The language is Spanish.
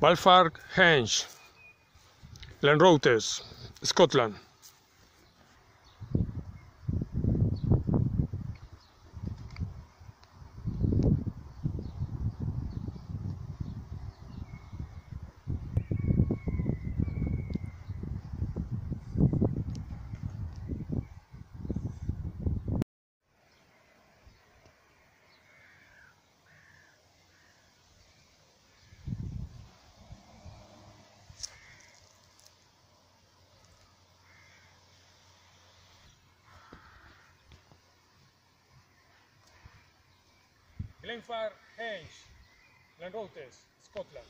Balfarg Henge, Glenrothes, Scotland. Glenfar Henge, Lanroutes, Scotland.